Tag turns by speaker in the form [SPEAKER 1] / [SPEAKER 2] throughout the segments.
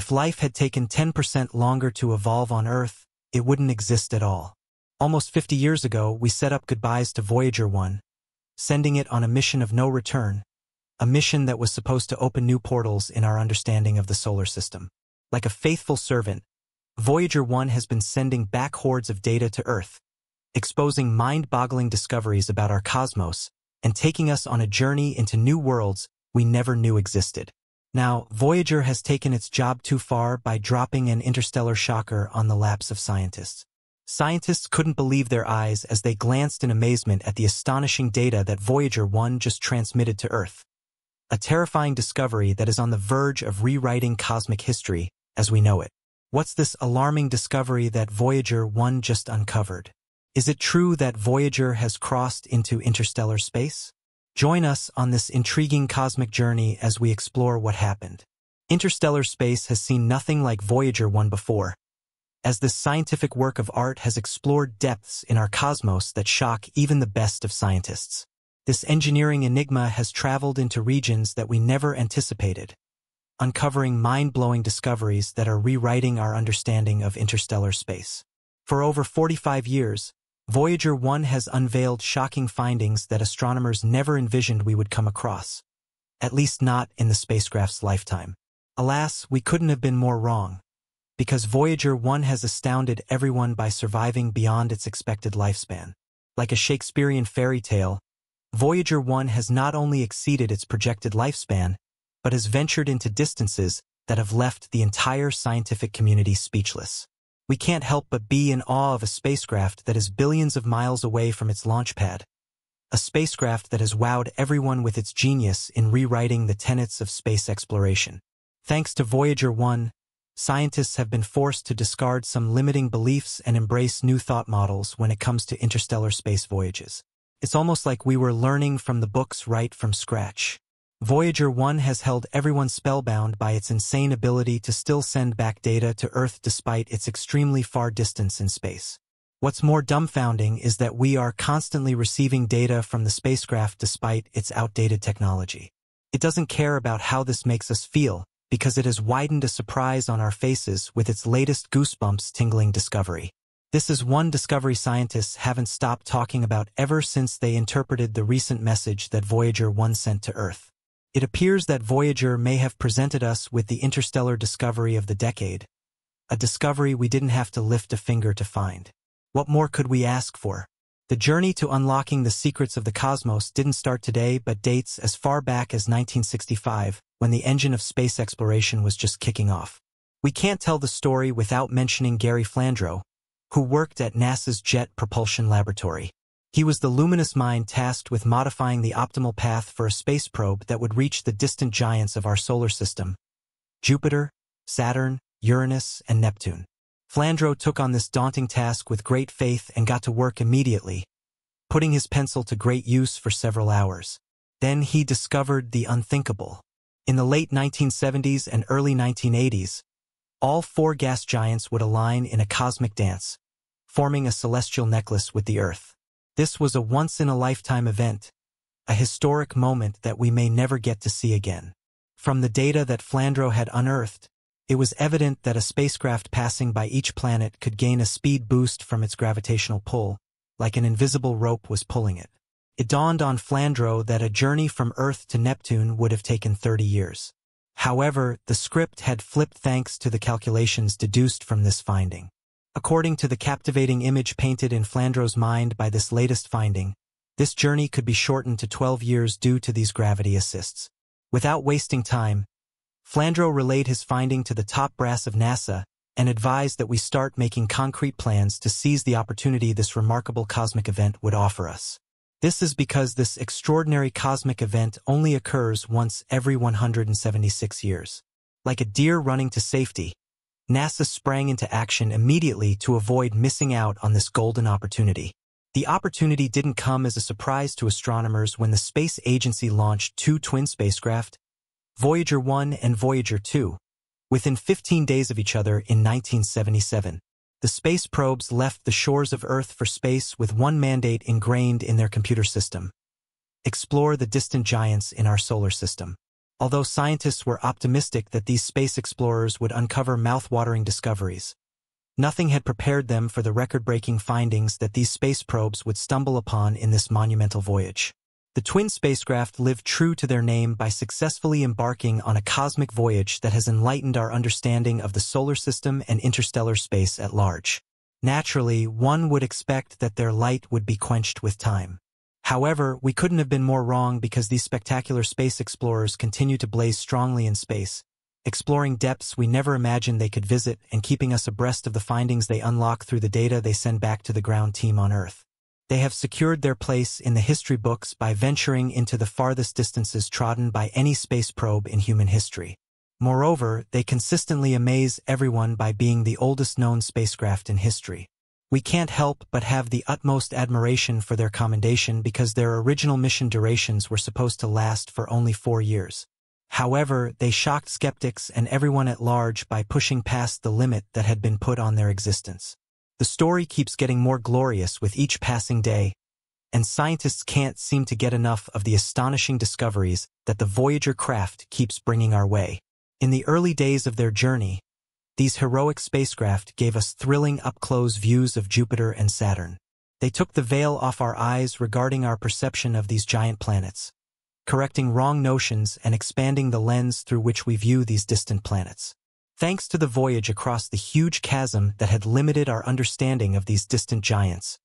[SPEAKER 1] If life had taken 10% longer to evolve on Earth, it wouldn't exist at all. Almost 50 years ago, we set up goodbyes to Voyager 1, sending it on a mission of no return, a mission that was supposed to open new portals in our understanding of the solar system. Like a faithful servant, Voyager 1 has been sending back hordes of data to Earth, exposing mind-boggling discoveries about our cosmos and taking us on a journey into new worlds we never knew existed. Now, Voyager has taken its job too far by dropping an interstellar shocker on the laps of scientists. Scientists couldn't believe their eyes as they glanced in amazement at the astonishing data that Voyager 1 just transmitted to Earth. A terrifying discovery that is on the verge of rewriting cosmic history as we know it. What's this alarming discovery that Voyager 1 just uncovered? Is it true that Voyager has crossed into interstellar space? Join us on this intriguing cosmic journey as we explore what happened. Interstellar space has seen nothing like Voyager 1 before, as this scientific work of art has explored depths in our cosmos that shock even the best of scientists. This engineering enigma has traveled into regions that we never anticipated, uncovering mind-blowing discoveries that are rewriting our understanding of interstellar space. For over 45 years, Voyager 1 has unveiled shocking findings that astronomers never envisioned we would come across, at least not in the spacecraft's lifetime. Alas, we couldn't have been more wrong, because Voyager 1 has astounded everyone by surviving beyond its expected lifespan. Like a Shakespearean fairy tale, Voyager 1 has not only exceeded its projected lifespan, but has ventured into distances that have left the entire scientific community speechless. We can't help but be in awe of a spacecraft that is billions of miles away from its launch pad. A spacecraft that has wowed everyone with its genius in rewriting the tenets of space exploration. Thanks to Voyager 1, scientists have been forced to discard some limiting beliefs and embrace new thought models when it comes to interstellar space voyages. It's almost like we were learning from the books right from scratch. Voyager 1 has held everyone spellbound by its insane ability to still send back data to Earth despite its extremely far distance in space. What's more dumbfounding is that we are constantly receiving data from the spacecraft despite its outdated technology. It doesn't care about how this makes us feel, because it has widened a surprise on our faces with its latest goosebumps tingling discovery. This is one discovery scientists haven't stopped talking about ever since they interpreted the recent message that Voyager 1 sent to Earth. It appears that Voyager may have presented us with the interstellar discovery of the decade, a discovery we didn't have to lift a finger to find. What more could we ask for? The journey to unlocking the secrets of the cosmos didn't start today but dates as far back as 1965, when the engine of space exploration was just kicking off. We can't tell the story without mentioning Gary Flandro, who worked at NASA's Jet Propulsion Laboratory. He was the luminous mind tasked with modifying the optimal path for a space probe that would reach the distant giants of our solar system, Jupiter, Saturn, Uranus, and Neptune. Flandro took on this daunting task with great faith and got to work immediately, putting his pencil to great use for several hours. Then he discovered the unthinkable. In the late 1970s and early 1980s, all four gas giants would align in a cosmic dance, forming a celestial necklace with the Earth. This was a once-in-a-lifetime event, a historic moment that we may never get to see again. From the data that Flandro had unearthed, it was evident that a spacecraft passing by each planet could gain a speed boost from its gravitational pull, like an invisible rope was pulling it. It dawned on Flandro that a journey from Earth to Neptune would have taken 30 years. However, the script had flipped thanks to the calculations deduced from this finding. According to the captivating image painted in Flandro's mind by this latest finding, this journey could be shortened to 12 years due to these gravity assists. Without wasting time, Flandro relayed his finding to the top brass of NASA and advised that we start making concrete plans to seize the opportunity this remarkable cosmic event would offer us. This is because this extraordinary cosmic event only occurs once every 176 years. Like a deer running to safety, NASA sprang into action immediately to avoid missing out on this golden opportunity. The opportunity didn't come as a surprise to astronomers when the space agency launched two twin spacecraft, Voyager 1 and Voyager 2, within 15 days of each other in 1977. The space probes left the shores of Earth for space with one mandate ingrained in their computer system. Explore the distant giants in our solar system. Although scientists were optimistic that these space explorers would uncover mouth-watering discoveries. Nothing had prepared them for the record-breaking findings that these space probes would stumble upon in this monumental voyage. The twin spacecraft lived true to their name by successfully embarking on a cosmic voyage that has enlightened our understanding of the solar system and interstellar space at large. Naturally, one would expect that their light would be quenched with time. However, we couldn't have been more wrong because these spectacular space explorers continue to blaze strongly in space, exploring depths we never imagined they could visit and keeping us abreast of the findings they unlock through the data they send back to the ground team on Earth. They have secured their place in the history books by venturing into the farthest distances trodden by any space probe in human history. Moreover, they consistently amaze everyone by being the oldest known spacecraft in history. We can't help but have the utmost admiration for their commendation because their original mission durations were supposed to last for only four years. However, they shocked skeptics and everyone at large by pushing past the limit that had been put on their existence. The story keeps getting more glorious with each passing day, and scientists can't seem to get enough of the astonishing discoveries that the Voyager craft keeps bringing our way. In the early days of their journey, these heroic spacecraft gave us thrilling up-close views of Jupiter and Saturn. They took the veil off our eyes regarding our perception of these giant planets, correcting wrong notions and expanding the lens through which we view these distant planets. Thanks to the voyage across the huge chasm that had limited our understanding of these distant giants,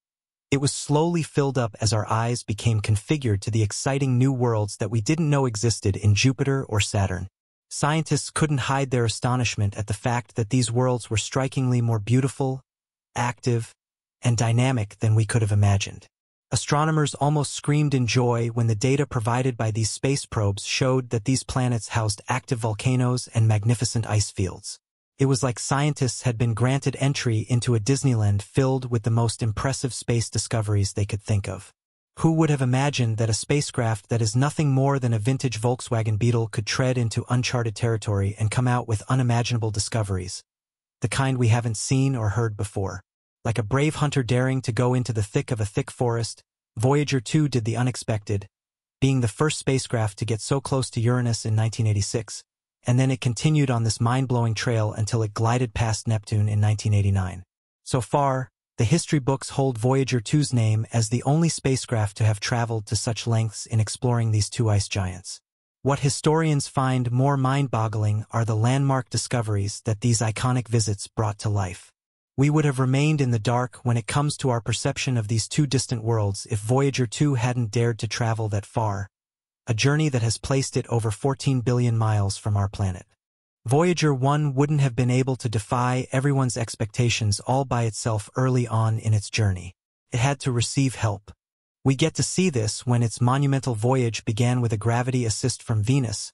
[SPEAKER 1] it was slowly filled up as our eyes became configured to the exciting new worlds that we didn't know existed in Jupiter or Saturn. Scientists couldn't hide their astonishment at the fact that these worlds were strikingly more beautiful, active, and dynamic than we could have imagined. Astronomers almost screamed in joy when the data provided by these space probes showed that these planets housed active volcanoes and magnificent ice fields. It was like scientists had been granted entry into a Disneyland filled with the most impressive space discoveries they could think of. Who would have imagined that a spacecraft that is nothing more than a vintage Volkswagen Beetle could tread into uncharted territory and come out with unimaginable discoveries, the kind we haven't seen or heard before? Like a brave hunter daring to go into the thick of a thick forest, Voyager 2 did the unexpected, being the first spacecraft to get so close to Uranus in 1986, and then it continued on this mind-blowing trail until it glided past Neptune in 1989. So far, the history books hold Voyager 2's name as the only spacecraft to have traveled to such lengths in exploring these two ice giants. What historians find more mind-boggling are the landmark discoveries that these iconic visits brought to life. We would have remained in the dark when it comes to our perception of these two distant worlds if Voyager 2 hadn't dared to travel that far, a journey that has placed it over 14 billion miles from our planet. Voyager 1 wouldn't have been able to defy everyone's expectations all by itself early on in its journey. It had to receive help. We get to see this when its monumental voyage began with a gravity assist from Venus,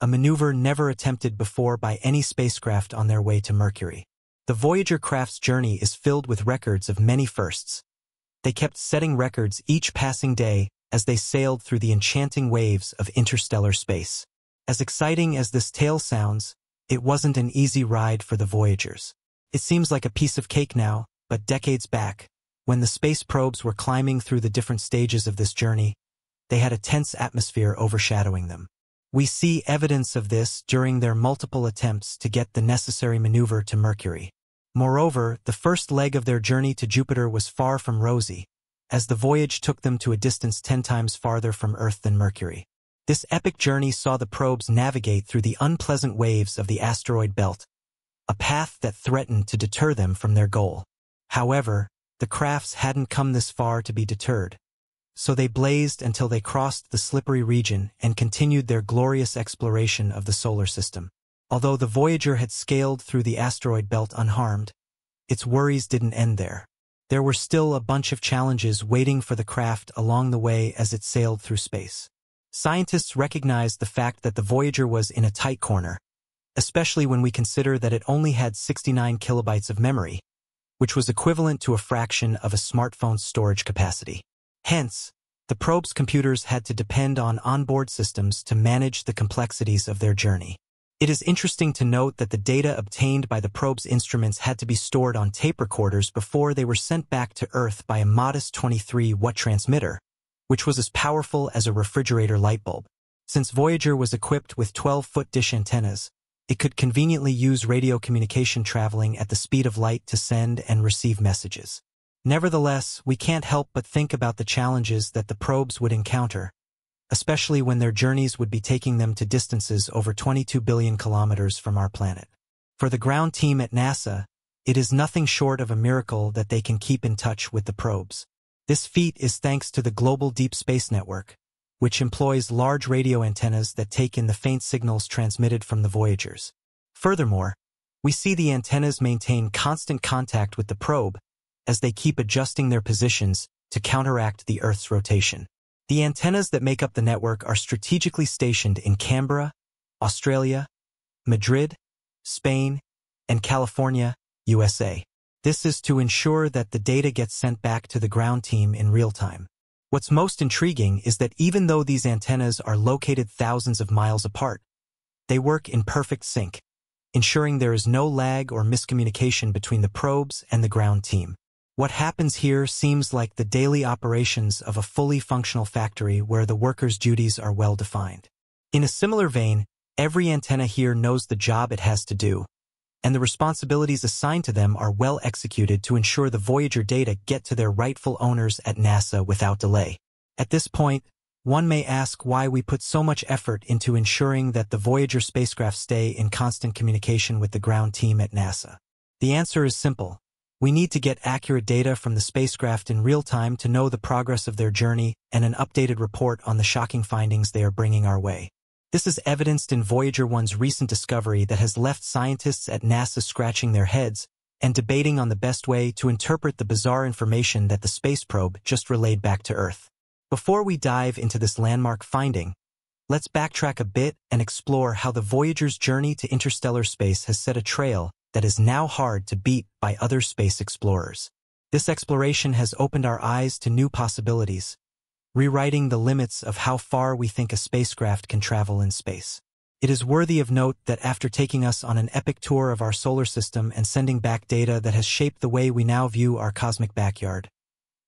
[SPEAKER 1] a maneuver never attempted before by any spacecraft on their way to Mercury. The Voyager craft's journey is filled with records of many firsts. They kept setting records each passing day as they sailed through the enchanting waves of interstellar space. As exciting as this tale sounds, it wasn't an easy ride for the Voyagers. It seems like a piece of cake now, but decades back, when the space probes were climbing through the different stages of this journey, they had a tense atmosphere overshadowing them. We see evidence of this during their multiple attempts to get the necessary maneuver to Mercury. Moreover, the first leg of their journey to Jupiter was far from rosy, as the voyage took them to a distance ten times farther from Earth than Mercury. This epic journey saw the probes navigate through the unpleasant waves of the asteroid belt, a path that threatened to deter them from their goal. However, the crafts hadn't come this far to be deterred, so they blazed until they crossed the slippery region and continued their glorious exploration of the solar system. Although the Voyager had scaled through the asteroid belt unharmed, its worries didn't end there. There were still a bunch of challenges waiting for the craft along the way as it sailed through space. Scientists recognized the fact that the Voyager was in a tight corner, especially when we consider that it only had 69 kilobytes of memory, which was equivalent to a fraction of a smartphone's storage capacity. Hence, the probe's computers had to depend on onboard systems to manage the complexities of their journey. It is interesting to note that the data obtained by the probe's instruments had to be stored on tape recorders before they were sent back to Earth by a modest 23-watt transmitter, which was as powerful as a refrigerator light bulb. Since Voyager was equipped with 12-foot dish antennas, it could conveniently use radio communication traveling at the speed of light to send and receive messages. Nevertheless, we can't help but think about the challenges that the probes would encounter, especially when their journeys would be taking them to distances over 22 billion kilometers from our planet. For the ground team at NASA, it is nothing short of a miracle that they can keep in touch with the probes. This feat is thanks to the Global Deep Space Network, which employs large radio antennas that take in the faint signals transmitted from the Voyagers. Furthermore, we see the antennas maintain constant contact with the probe as they keep adjusting their positions to counteract the Earth's rotation. The antennas that make up the network are strategically stationed in Canberra, Australia, Madrid, Spain, and California, USA. This is to ensure that the data gets sent back to the ground team in real time. What's most intriguing is that even though these antennas are located thousands of miles apart, they work in perfect sync, ensuring there is no lag or miscommunication between the probes and the ground team. What happens here seems like the daily operations of a fully functional factory where the worker's duties are well defined. In a similar vein, every antenna here knows the job it has to do, and the responsibilities assigned to them are well executed to ensure the Voyager data get to their rightful owners at NASA without delay. At this point, one may ask why we put so much effort into ensuring that the Voyager spacecraft stay in constant communication with the ground team at NASA. The answer is simple. We need to get accurate data from the spacecraft in real time to know the progress of their journey and an updated report on the shocking findings they are bringing our way. This is evidenced in Voyager 1's recent discovery that has left scientists at NASA scratching their heads and debating on the best way to interpret the bizarre information that the space probe just relayed back to Earth. Before we dive into this landmark finding, let's backtrack a bit and explore how the Voyager's journey to interstellar space has set a trail that is now hard to beat by other space explorers. This exploration has opened our eyes to new possibilities, rewriting the limits of how far we think a spacecraft can travel in space. It is worthy of note that after taking us on an epic tour of our solar system and sending back data that has shaped the way we now view our cosmic backyard,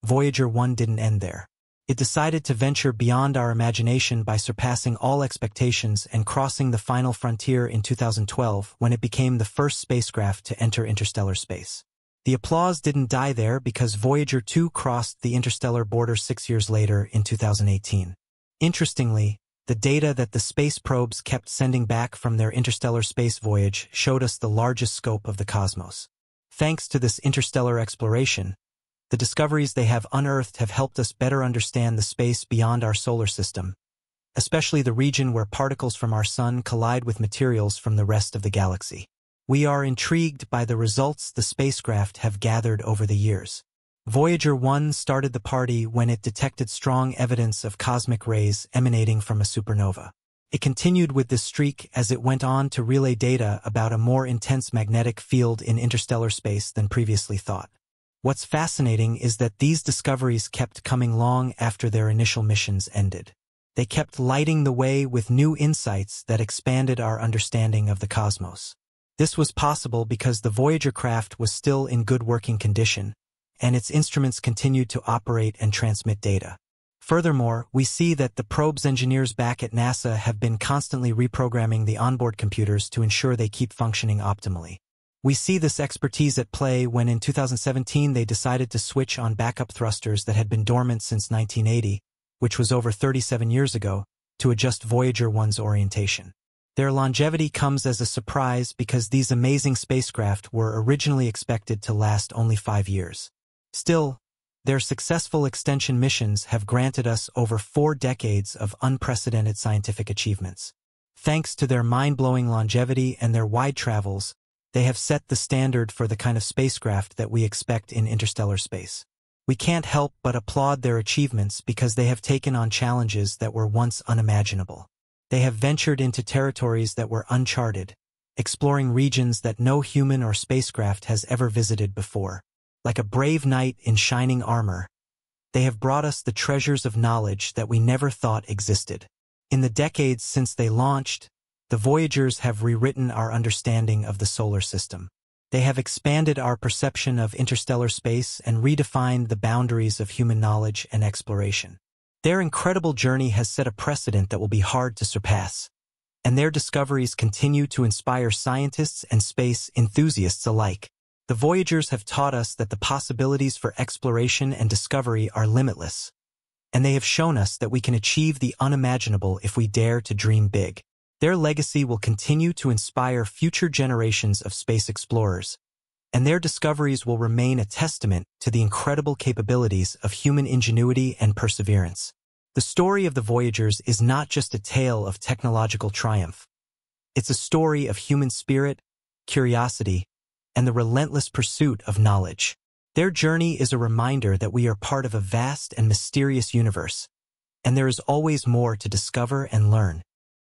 [SPEAKER 1] Voyager 1 didn't end there. It decided to venture beyond our imagination by surpassing all expectations and crossing the final frontier in 2012 when it became the first spacecraft to enter interstellar space. The applause didn't die there because Voyager 2 crossed the interstellar border six years later in 2018. Interestingly, the data that the space probes kept sending back from their interstellar space voyage showed us the largest scope of the cosmos. Thanks to this interstellar exploration, the discoveries they have unearthed have helped us better understand the space beyond our solar system, especially the region where particles from our sun collide with materials from the rest of the galaxy. We are intrigued by the results the spacecraft have gathered over the years. Voyager 1 started the party when it detected strong evidence of cosmic rays emanating from a supernova. It continued with this streak as it went on to relay data about a more intense magnetic field in interstellar space than previously thought. What's fascinating is that these discoveries kept coming long after their initial missions ended. They kept lighting the way with new insights that expanded our understanding of the cosmos. This was possible because the Voyager craft was still in good working condition, and its instruments continued to operate and transmit data. Furthermore, we see that the probe's engineers back at NASA have been constantly reprogramming the onboard computers to ensure they keep functioning optimally. We see this expertise at play when in 2017 they decided to switch on backup thrusters that had been dormant since 1980, which was over 37 years ago, to adjust Voyager 1's orientation. Their longevity comes as a surprise because these amazing spacecraft were originally expected to last only five years. Still, their successful extension missions have granted us over four decades of unprecedented scientific achievements. Thanks to their mind-blowing longevity and their wide travels, they have set the standard for the kind of spacecraft that we expect in interstellar space. We can't help but applaud their achievements because they have taken on challenges that were once unimaginable. They have ventured into territories that were uncharted, exploring regions that no human or spacecraft has ever visited before. Like a brave knight in shining armor, they have brought us the treasures of knowledge that we never thought existed. In the decades since they launched, the Voyagers have rewritten our understanding of the solar system. They have expanded our perception of interstellar space and redefined the boundaries of human knowledge and exploration. Their incredible journey has set a precedent that will be hard to surpass, and their discoveries continue to inspire scientists and space enthusiasts alike. The Voyagers have taught us that the possibilities for exploration and discovery are limitless, and they have shown us that we can achieve the unimaginable if we dare to dream big. Their legacy will continue to inspire future generations of space explorers, and their discoveries will remain a testament to the incredible capabilities of human ingenuity and perseverance. The story of the Voyagers is not just a tale of technological triumph. It's a story of human spirit, curiosity, and the relentless pursuit of knowledge. Their journey is a reminder that we are part of a vast and mysterious universe, and there is always more to discover and learn.